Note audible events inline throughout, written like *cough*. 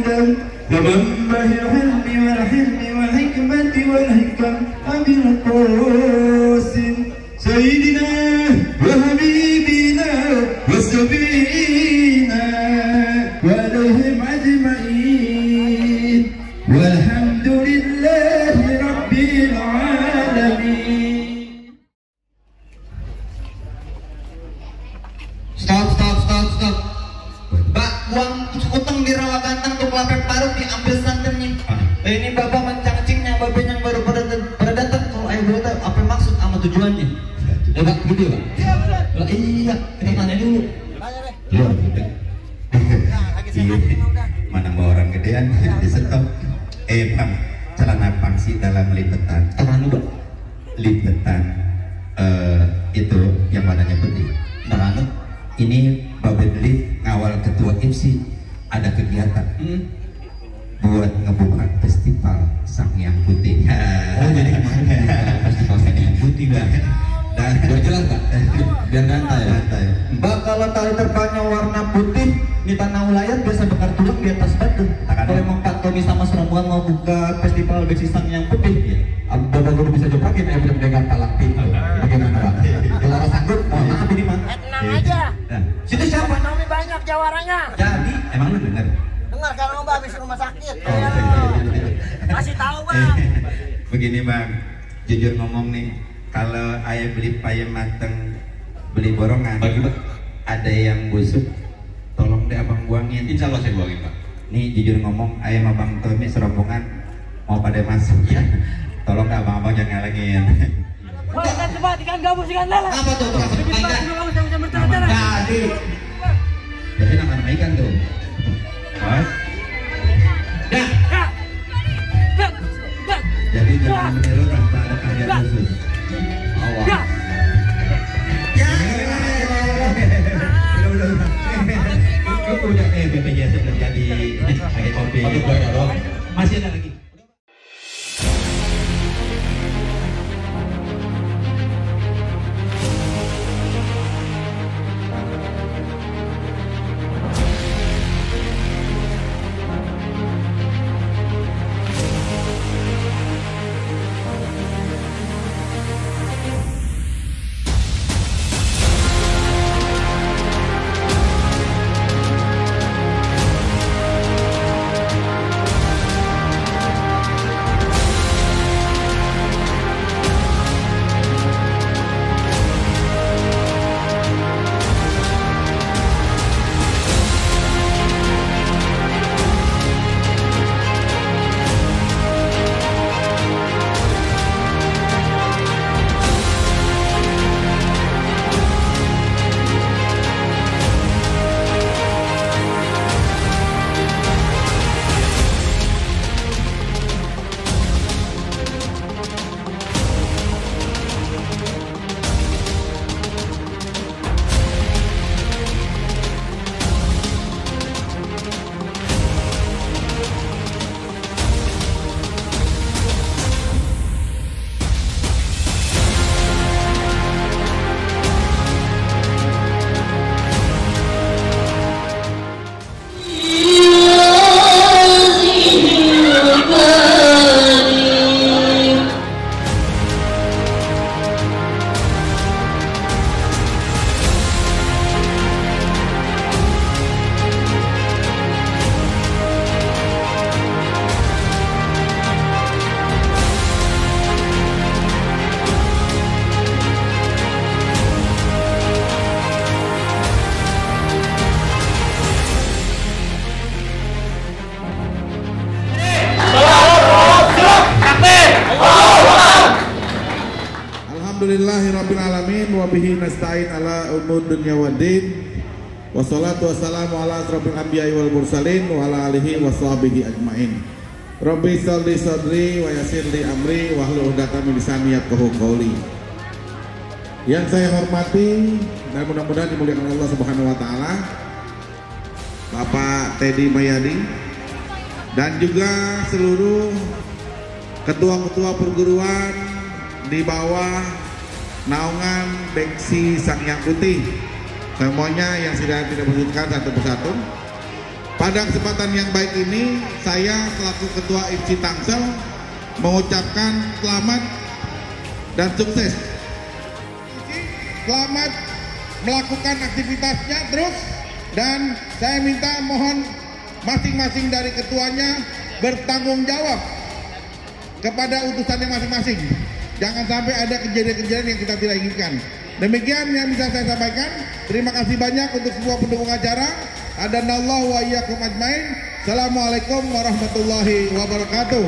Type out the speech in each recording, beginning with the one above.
جدا تمنى الحلم والحلم والحكمة والهكم أبي القاسم سيدنا Ya gitu ya pak? Lah, iya, kita tanya dulu. Ya, udah. Iya, mana mau orang gedean di. Eh, Bang, celana pangsi dalam lipetan. Dulu, pak. Lipetan eh, itu yang warnanya putih. Tahan Ini Babe beli ngawal ketua IMSI ada kegiatan Hmm. buat ngebuka festival Sang Yang Putih. Oh, jadi kemarin festival Sang Yang Putih, Mbak. Dan Biar jelas, Pak. Biar santai. Santai. Mbak, kalau tali terpalnya warna putih di tanah ulayat biasa bakar tulang di atas batu. Kalau emang Pak Tony sama Serombongan mau buka festival besi sang yang putih, Ab- Bapak Guru bisa jopakin ya bisa mendengar talakti. Bagaimana Pak? Kalau sanggup, mohon maaf ini Mas. Eh, tenang aja. Nah, Situ siapa? Ekonomi banyak jawarannya. Jadi, emang lu denger? Dengar kan Om habis rumah sakit. Oh, Iya. iya. Masih tahu bang. Begini bang, jujur ngomong nih, kalau ayah beli payem mateng, beli borongan, Bagi, Pak. ada yang busuk, tolong deh abang buangin. insya Allah saya buangin Pak. Nih jujur ngomong, ayah sama bang Tommy serombongan mau pada masuk ya. *laughs* Tolong deh abang-abang jangan ngalangin. Wah, kan coba ikan gabus ikan lele. Apa tuh? Tuh, Lebih Ikan. bertengah Jadi, Jadi nama nama ikan tuh. Mas, Alhamdulillahirrabbilalamin Wabihi nasta'in ala umur dunya wa din. Wassalatu wassalamu ala asrafil anbiya'i wal mursalin Wa ala alihi wa sahbihi ajmain. Rabbi salli sadri wa yasir li amri Wa hlu uhdatan min lisani yafqahu qawli. Yang saya hormati dan mudah-mudahan dimuliakan Allah Subhanahu wa taala Bapak Teddy Mayadi dan juga seluruh ketua-ketua perguruan di bawah naungan Beksi Sang Yang Putih semuanya yang sudah tidak disebutkan satu persatu pada kesempatan yang baik ini, saya selaku Ketua IPSI Tangsel mengucapkan selamat dan sukses. Selamat melakukan aktivitasnya terus dan saya minta mohon masing-masing dari ketuanya bertanggung jawab kepada utusannya masing-masing. Jangan sampai ada kejadian-kejadian yang kita tidak inginkan. Demikian yang bisa saya sampaikan. Terima kasih banyak untuk semua pendukung acara. Adanallahu wa iyyakum ajmain. Assalamualaikum warahmatullahi wabarakatuh.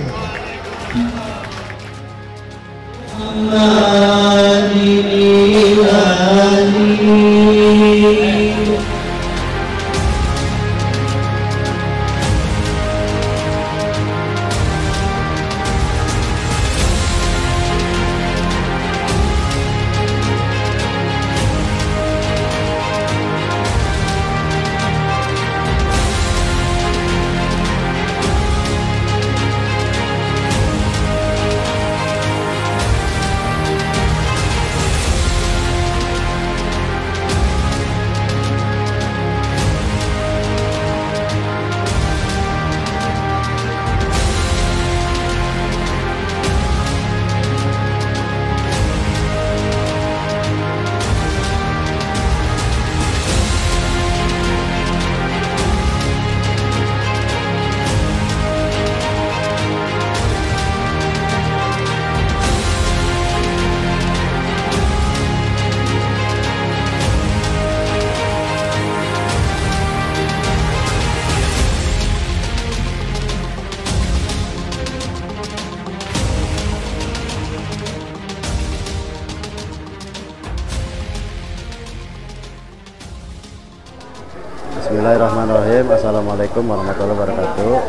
Assalamualaikum warahmatullahi wabarakatuh.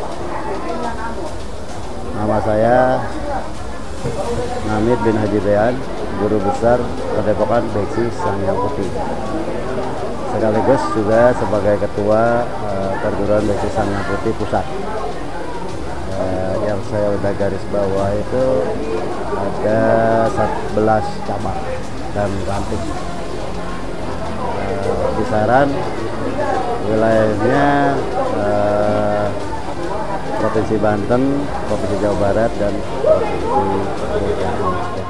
Nama saya Namid bin Haji Bean Guru Besar Padepokan Beksi Sang Yang Putih. Sekaligus juga sebagai Ketua uh, Perguruan Beksi Sang Yang Putih Pusat. Uh, Yang saya udah garis bawah itu Ada 11 cabang dan ranting uh, Kisaran wilayahnya eh, Provinsi Banten, Provinsi Jawa Barat, dan Provinsi DKI.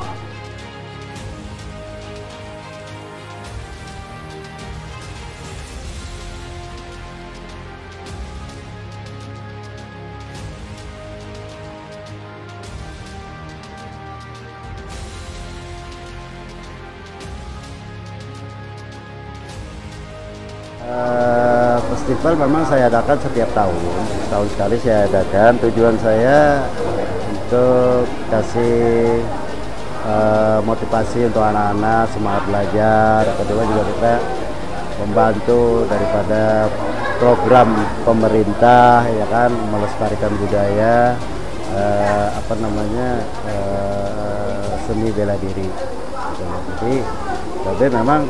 Festival memang saya adakan setiap tahun. Tahun sekali saya adakan. Tujuan saya untuk kasih eh, motivasi untuk anak-anak semangat belajar. Kedua juga kita membantu daripada program pemerintah ya kan melestarikan budaya eh, apa namanya eh, seni bela diri. Jadi Babe memang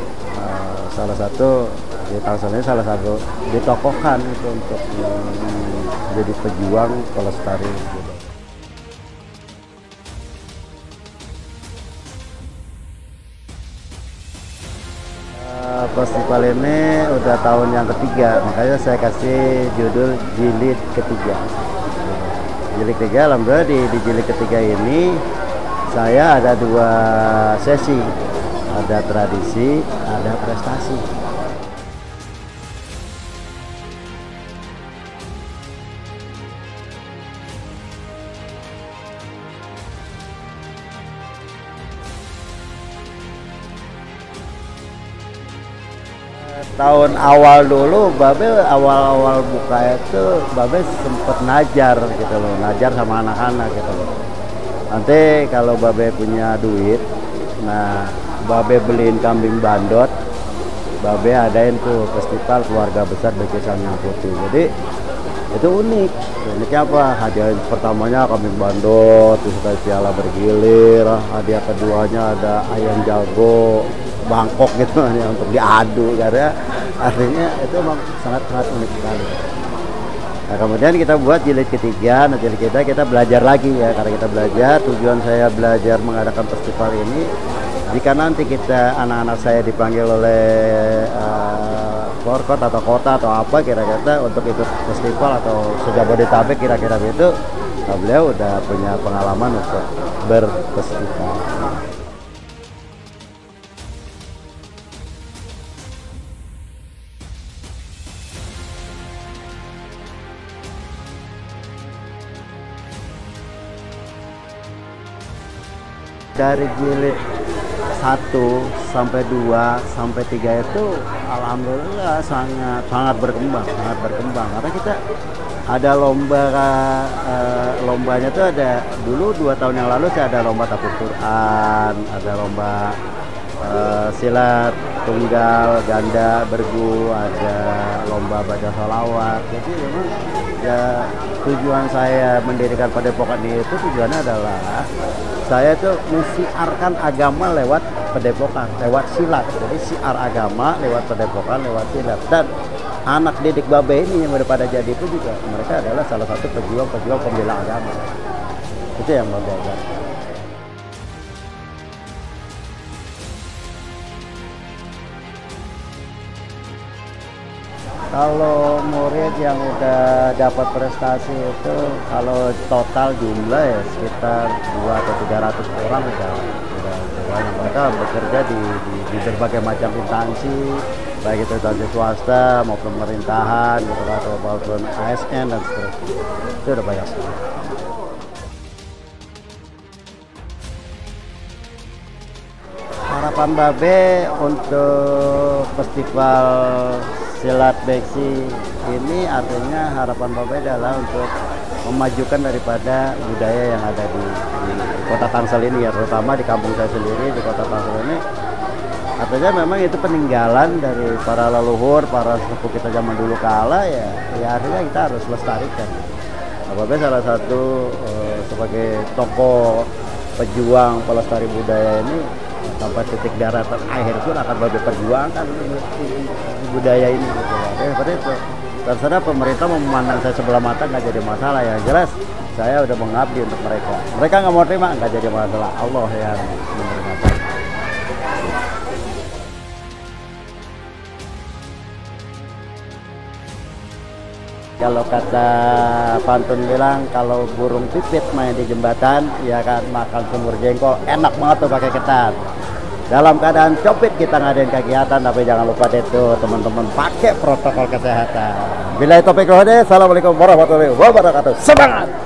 salah satu di Tangsel ini salah satu ditokohkan itu untuk mm, jadi pejuang pelestari budaya. Eh, Festival ini udah tahun yang ketiga, makanya saya kasih judul jilid ketiga. Jilid ketiga, alhamdulillah di, di jilid ketiga ini saya ada dua sesi, ada tradisi, ada prestasi. Tahun awal dulu Babe awal-awal buka itu Babe sempet najar gitu loh najar sama anak-anak gitu loh. Nanti kalau Babe punya duit nah Babe beliin kambing bandot Babe adain tuh festival keluarga besar Bekisan yang putih jadi itu unik. Uniknya apa? Hadiah pertamanya kambing bandot terus ada piala bergilir hadiah keduanya ada ayam jago Bangkok gitu *laughs* ya untuk diadu karena artinya itu memang sangat sangat unik sekali. Nah kemudian kita buat jilid ketiga, nah jilid kita kita belajar lagi ya. Karena kita belajar tujuan saya belajar mengadakan festival ini jika nanti kita anak-anak saya dipanggil oleh uh, atau kota atau apa kira-kira untuk ikut festival atau sejabodetabek kira-kira itu nah, beliau udah punya pengalaman untuk berfestival dari jilid 1 sampai 2 sampai 3 itu alhamdulillah sangat sangat berkembang sangat berkembang. Karena kita ada lomba eh, lombanya tuh ada dulu dua tahun yang lalu saya ada lomba tapur Quran ada lomba eh, silat tunggal ganda bergu ada lomba baca salawat jadi memang ya tujuan saya mendirikan padepokan itu tujuannya adalah saya itu mensiarkan agama lewat padepokan, lewat silat. Jadi siar agama lewat padepokan, lewat silat. Dan anak didik babe ini yang daripada jadi itu juga mereka adalah salah satu pejuang-pejuang pembela agama. Itu yang babe Kalau murid yang udah dapat prestasi itu kalau total jumlah ya sekitar 2 atau 300 orang udah udah, udah banyak. Mereka bekerja di, di, di berbagai macam instansi baik itu instansi swasta maupun pemerintahan gitu kan, atau maupun ASN dan seterusnya. Itu udah banyak sekali. Harapan Babe untuk festival silat beksi. Ini artinya harapan Babe adalah untuk memajukan daripada budaya yang ada di, di kota Tangsel ini ya terutama di kampung saya sendiri di kota Tangsel ini. Artinya memang itu peninggalan dari para leluhur para sepuh kita zaman dulu kala ya. Ya artinya kita harus lestarikan. Nah, Babe salah satu eh, sebagai tokoh pejuang pelestari budaya ini sampai titik daratan akhir pun akan Babe perjuangkan budaya ini gitu ya. Seperti itu. Terserah pemerintah mau memandang saya sebelah mata nggak jadi masalah ya. Jelas saya udah mengabdi untuk mereka. Mereka nggak mau terima nggak jadi masalah. Allah yang menerima. Kalau kata pantun bilang kalau burung pipit main di jembatan, ya kan makan sumur jengkol enak banget tuh pakai ketan dalam keadaan copit kita ngadain kegiatan tapi jangan lupa tuh teman-teman pakai protokol kesehatan. Bila itu topik assalamualaikum warahmatullahi wabarakatuh. Semangat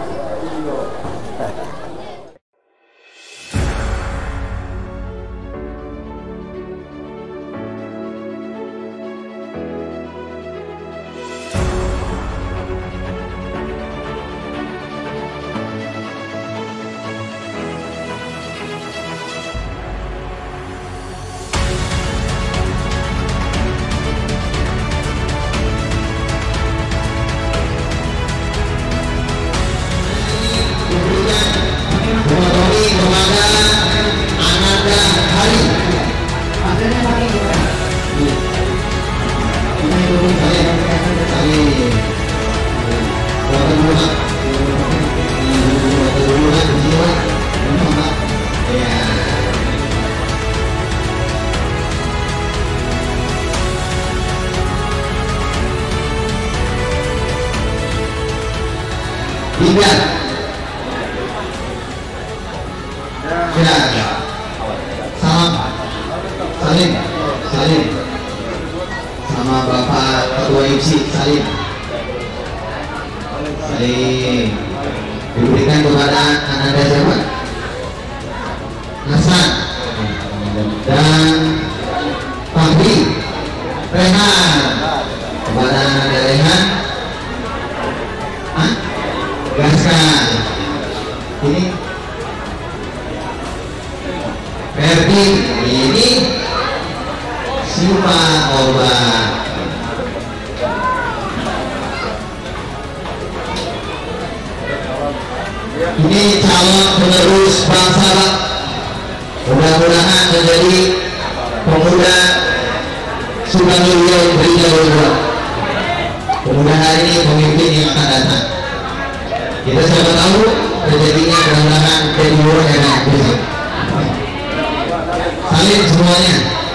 Tiga. Sudah. Salam. Salim. Salim. Sama Bapak Ketua IPSI Salim. Salim. Diberikan kepada Ananda siapa? Hasan dan Fahri Rehan kepada Ananda Rehan 咱们的直播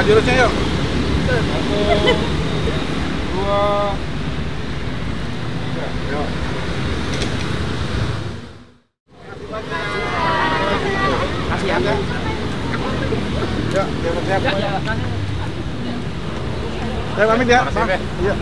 Buka jurusnya yuk. Satu, dua, tiga. Yuk. Kasih ya. Yuk, siap-siap. Saya pamit ya. Iya.